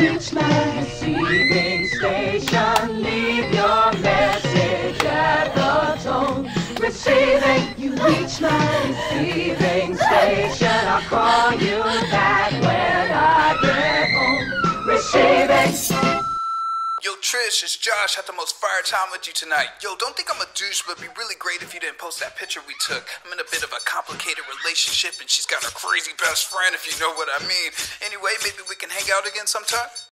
reach my receiving station. Leave your message at the tone. Receiving, you reach my receiving station. Trish, it's Josh. Had the most fire time with you tonight. Yo, don't think I'm a douche, but it'd be really great if you didn't post that picture we took. I'm in a bit of a complicated relationship, and she's got her crazy best friend, if you know what I mean. Anyway, maybe we can hang out again sometime?